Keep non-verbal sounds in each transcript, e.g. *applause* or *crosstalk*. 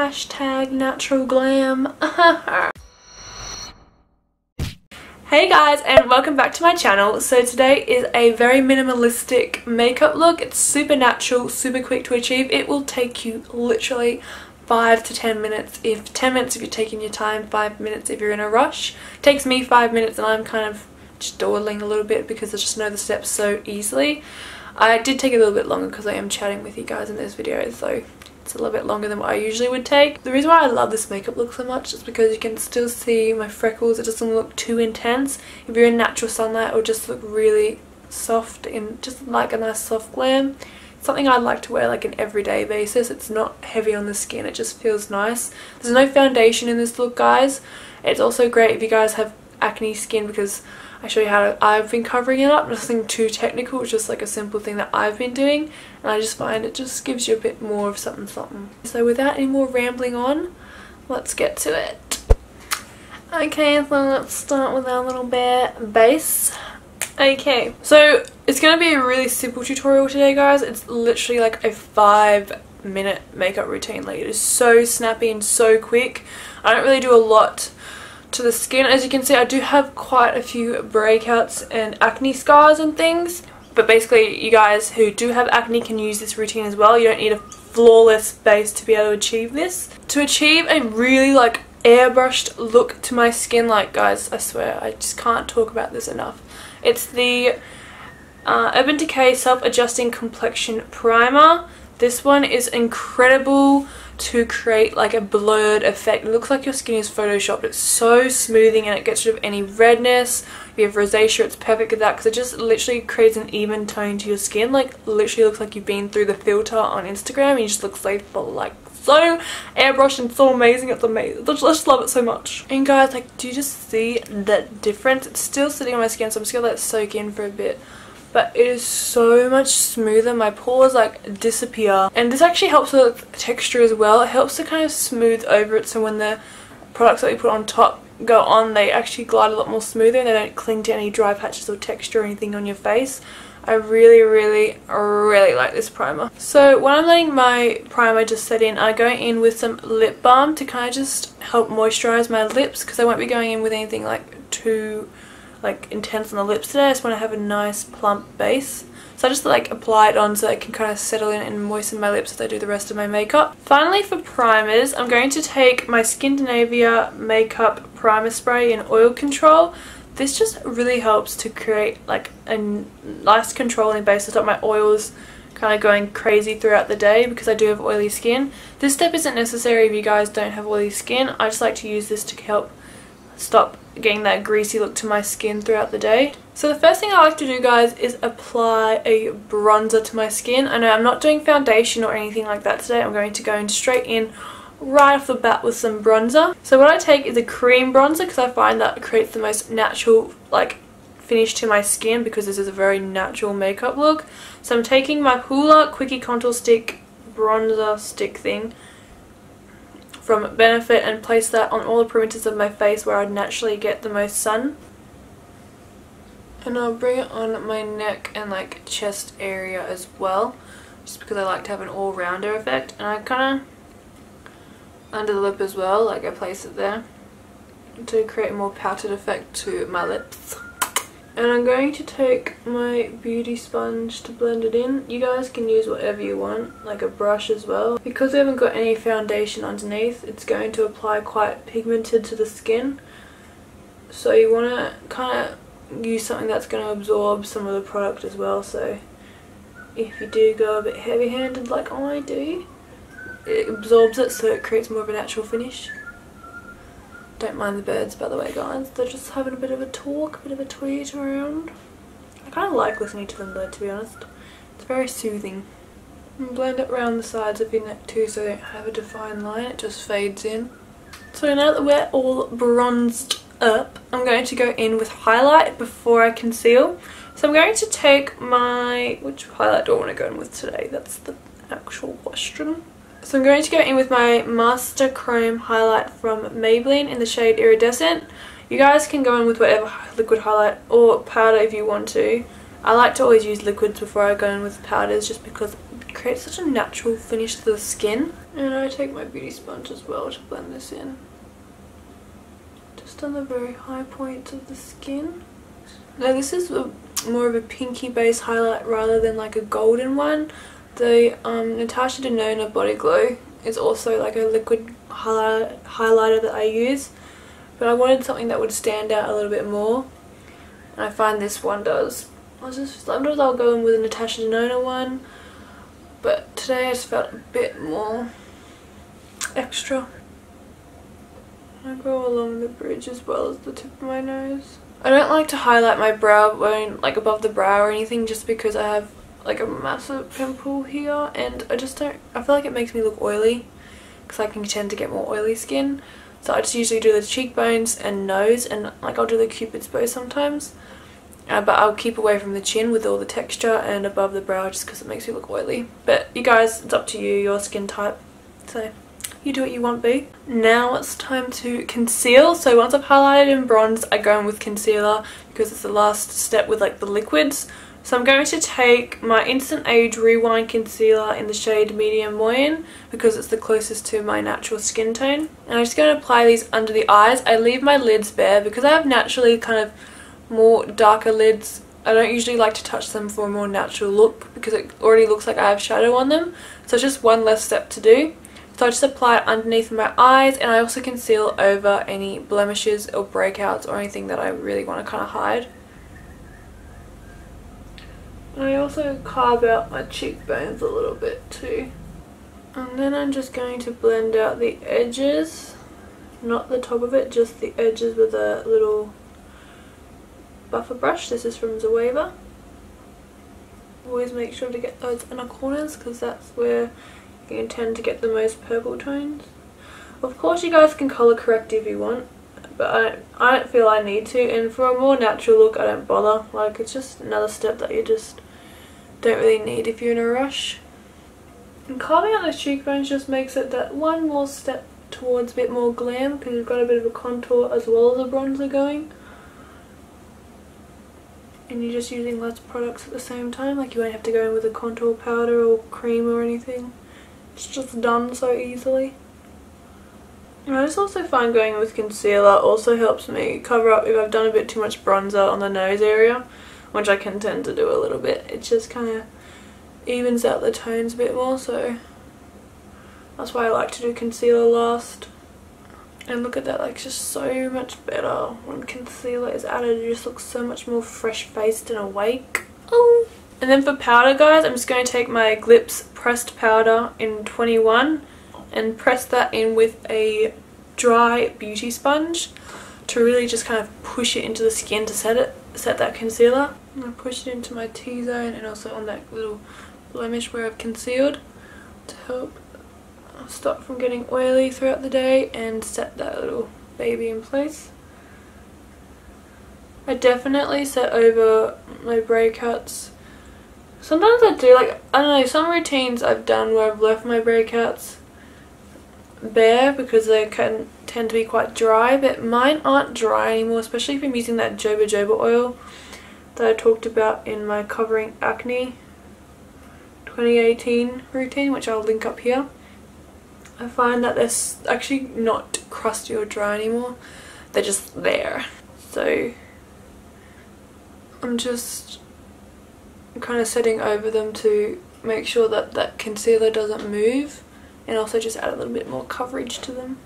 Hashtag natural glam. *laughs* Hey guys and welcome back to my channel. So today is a very minimalistic makeup look. It's super natural, super quick to achieve. It will take you literally 5 to 10 minutes. If 10 minutes if you're taking your time, 5 minutes if you're in a rush. It takes me 5 minutes and I'm kind of just dawdling a little bit because I just know the steps so easily. I did take a little bit longer because I am chatting with you guys in this video so it's a little bit longer than what I usually would take. The reason why I love this makeup look so much is because you can still see my freckles. It doesn't look too intense. If you're in natural sunlight, it will just look really soft and just like a nice soft glam. something I'd like to wear like an everyday basis. It's not heavy on the skin. It just feels nice. There's no foundation in this look, guys. It's also great if you guys have acne skin because I show you how I've been covering it up, nothing too technical, it's just like a simple thing that I've been doing and I just find it just gives you a bit more of something something. So without any more rambling on, let's get to it. Okay, so let's start with our little bare base. Okay, so it's going to be a really simple tutorial today guys, it's literally like a five minute makeup routine, like it is so snappy and so quick. I don't really do a lot to the skin. As you can see I do have quite a few breakouts and acne scars and things but basically you guys who do have acne can use this routine as well. You don't need a flawless base to be able to achieve this. To achieve a really like airbrushed look to my skin like guys I swear I just can't talk about this enough. It's the uh, Urban Decay Self Adjusting Complexion Primer. This one is incredible to create like a blurred effect. It looks like your skin is photoshopped. It's so smoothing and it gets rid of any redness. If you have rosacea, it's perfect at that because it just literally creates an even tone to your skin. Like literally looks like you've been through the filter on Instagram and you just look so like so airbrushed and so amazing. It's amazing. I just love it so much. And guys, like, do you just see that difference? It's still sitting on my skin, so I'm just gonna let it soak in for a bit but it is so much smoother. My pores like disappear. And this actually helps with texture as well. It helps to kind of smooth over it so when the products that we put on top go on they actually glide a lot more smoother and they don't cling to any dry patches or texture or anything on your face. I really really really like this primer. So when I'm letting my primer just set in I go in with some lip balm to kind of just help moisturize my lips because I won't be going in with anything like too like intense on the lips today. I just want to have a nice plump base. So I just like apply it on so I can kind of settle in and moisten my lips as I do the rest of my makeup. Finally for primers, I'm going to take my Skindinavia Makeup Primer Spray in Oil Control. This just really helps to create like a nice controlling base to stop my oils kind of going crazy throughout the day because I do have oily skin. This step isn't necessary if you guys don't have oily skin. I just like to use this to help stop getting that greasy look to my skin throughout the day. So the first thing I like to do guys is apply a bronzer to my skin. I know I'm not doing foundation or anything like that today. I'm going to go in straight in right off the bat with some bronzer. So what I take is a cream bronzer because I find that creates the most natural like finish to my skin because this is a very natural makeup look. So I'm taking my Hoola Quickie Contour Stick bronzer stick thing from Benefit and place that on all the perimeters of my face where I'd naturally get the most sun. And I'll bring it on my neck and like chest area as well just because I like to have an all-rounder effect and I kind of under the lip as well like I place it there to create a more pouted effect to my lips. And I'm going to take my beauty sponge to blend it in. You guys can use whatever you want, like a brush as well. Because we haven't got any foundation underneath, it's going to apply quite pigmented to the skin. So you want to kind of use something that's going to absorb some of the product as well. So if you do go a bit heavy handed like I do, it absorbs it so it creates more of a natural finish. Don't mind the birds by the way guys, they're just having a bit of a talk, a bit of a tweet around. I kind of like listening to them though to be honest. It's very soothing. And blend it around the sides of your neck too so you don't have a defined line, it just fades in. So now that we're all bronzed up, I'm going to go in with highlight before I conceal. So I'm going to take my, which highlight do I want to go in with today? That's the actual question. So I'm going to go in with my Master Chrome highlight from Maybelline in the shade Iridescent. You guys can go in with whatever liquid highlight or powder if you want to. I like to always use liquids before I go in with powders just because it creates such a natural finish to the skin. And I take my beauty sponge as well to blend this in. Just on the very high points of the skin. Now this is a, more of a pinky base highlight rather than like a golden one. The um, Natasha Denona Body Glow is also like a liquid highlight, highlighter that I use. But I wanted something that would stand out a little bit more. And I find this one does. I just, sometimes I'll go in with a Natasha Denona one. But today I just felt a bit more extra. I go along the bridge as well as the tip of my nose. I don't like to highlight my brow bone like above the brow or anything just because I have like a massive pimple here and I just don't I feel like it makes me look oily because I can tend to get more oily skin so I just usually do the cheekbones and nose and like I'll do the cupid's bow sometimes uh, but I'll keep away from the chin with all the texture and above the brow just because it makes me look oily but you guys it's up to you your skin type so you do what you want boo. Now it's time to conceal. So once I've highlighted and bronzed I go in with concealer because it's the last step with like the liquids. So I'm going to take my Instant Age Rewind Concealer in the shade Medium Moyen because it's the closest to my natural skin tone. And I'm just going to apply these under the eyes. I leave my lids bare because I have naturally kind of more darker lids. I don't usually like to touch them for a more natural look because it already looks like I have shadow on them. So it's just one less step to do. So I just apply it underneath my eyes and I also conceal over any blemishes or breakouts or anything that I really want to kind of hide. I also carve out my cheekbones a little bit too. And then I'm just going to blend out the edges, not the top of it, just the edges with a little buffer brush. This is from Zoeva. Always make sure to get those inner corners because that's where you tend to get the most purple tones. Of course you guys can colour correct if you want, but I don't, I don't feel I need to and for a more natural look I don't bother. Like it's just another step that you just don't really need if you're in a rush. And carving out those cheekbones just makes it that one more step towards a bit more glam because you've got a bit of a contour as well as a bronzer going. And you're just using less products at the same time, like you won't have to go in with a contour powder or cream or anything. It's just done so easily. And I just also find going with concealer also helps me cover up if I've done a bit too much bronzer on the nose area, which I can tend to do a little bit. It just kind of evens out the tones a bit more, so that's why I like to do concealer last. And look at that, like just so much better when concealer is added. It just looks so much more fresh-faced and awake. Oh. And then for powder guys, I'm just going to take my Eglips pressed powder in 21 and press that in with a dry beauty sponge to really just kind of push it into the skin to set it, set that concealer. And I push it into my T-zone and also on that little blemish where I've concealed to help stop from getting oily throughout the day and set that little baby in place. I definitely set over my breakouts Sometimes I do, like, I don't know, some routines I've done where I've left my breakouts bare because they can tend to be quite dry, but mine aren't dry anymore, especially if I'm using that Joba Joba oil that I talked about in my Covering Acne 2018 routine, which I'll link up here. I find that they're actually not crusty or dry anymore, they're just there. So I'm just kind of setting over them to make sure that that concealer doesn't move and also just add a little bit more coverage to them.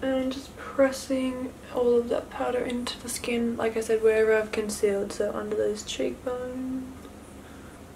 And just pressing all of that powder into the skin, like I said, wherever I've concealed, so under those cheekbones.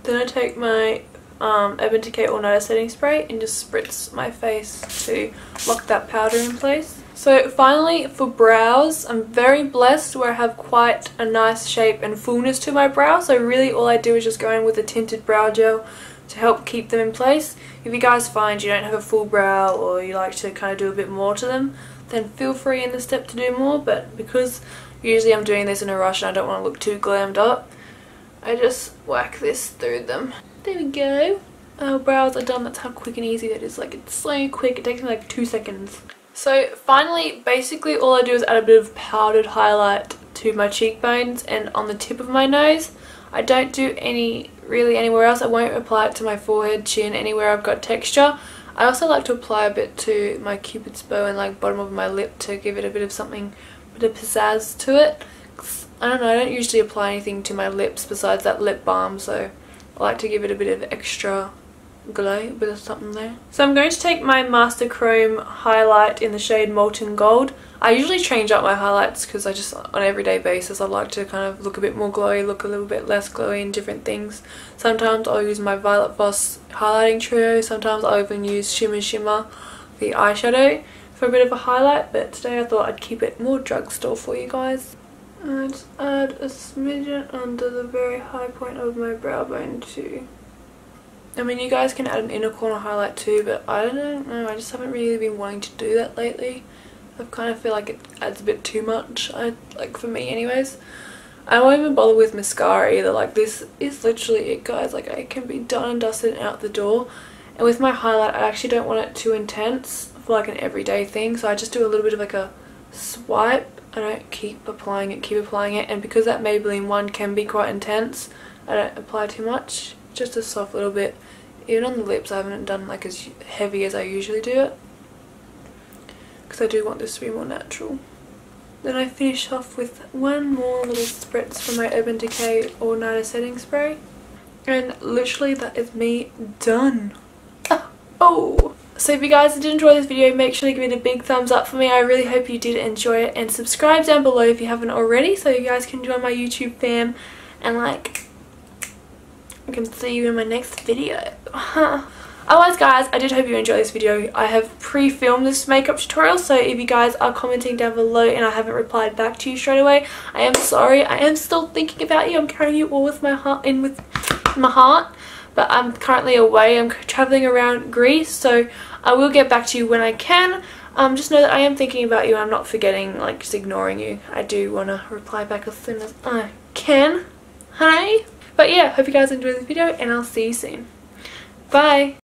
Then I take my um, Urban Decay All Nighter Setting Spray and just spritz my face to lock that powder in place. So finally for brows, I'm very blessed where I have quite a nice shape and fullness to my brow. So really all I do is just go in with a tinted brow gel to help keep them in place. If you guys find you don't have a full brow or you like to kind of do a bit more to them, then feel free in the step to do more. But because usually I'm doing this in a rush and I don't want to look too glammed up, I just whack this through them. There we go. Our brows are done. That's how quick and easy that is. Like it's so quick. It takes me like two seconds. So finally, basically all I do is add a bit of powdered highlight to my cheekbones and on the tip of my nose. I don't do any really anywhere else. I won't apply it to my forehead, chin, anywhere I've got texture. I also like to apply a bit to my cupid's bow and like bottom of my lip to give it a bit of something, a bit of pizzazz to it. I don't know, I don't usually apply anything to my lips besides that lip balm so I like to give it a bit of extra glow, a bit of something there. So I'm going to take my Master Chrome highlight in the shade Molten Gold. I usually change up my highlights because I just, on an everyday basis, I like to kind of look a bit more glowy, look a little bit less glowy in different things. Sometimes I'll use my Violet Voss highlighting trio, sometimes I'll even use Shimmer Shimmer, the eyeshadow, for a bit of a highlight, but today I thought I'd keep it more drugstore for you guys. And add a smidgen under the very high point of my brow bone too. I mean, you guys can add an inner corner highlight too, but I don't know, I just haven't really been wanting to do that lately. I kind of feel like it adds a bit too much, I like for me anyways. I won't even bother with mascara either, like this is literally it guys, like it can be done and dusted and out the door. And with my highlight, I actually don't want it too intense for like an everyday thing, so I just do a little bit of like a swipe. I don't keep applying it, keep applying it, and because that Maybelline one can be quite intense, I don't apply too much just a soft little bit. Even on the lips I haven't done like as heavy as I usually do it because I do want this to be more natural. Then I finish off with one more little spritz from my Urban Decay All Nighter Setting Spray. And literally that is me done. Ah, oh! So if you guys did enjoy this video, make sure to give it a big thumbs up for me. I really hope you did enjoy it. And subscribe down below if you haven't already so you guys can join my YouTube fam and like I can see you in my next video. *laughs* Otherwise guys, I did hope you enjoyed this video. I have pre-filmed this makeup tutorial so if you guys are commenting down below and I haven't replied back to you straight away, I am sorry. I am still thinking about you. I'm carrying you all with my heart in with my heart. But I'm currently away. I'm traveling around Greece so I will get back to you when I can. Um, just know that I am thinking about you I'm not forgetting, like just ignoring you. I do want to reply back as soon as I can. Hi. But yeah, hope you guys enjoyed this video and I'll see you soon. Bye!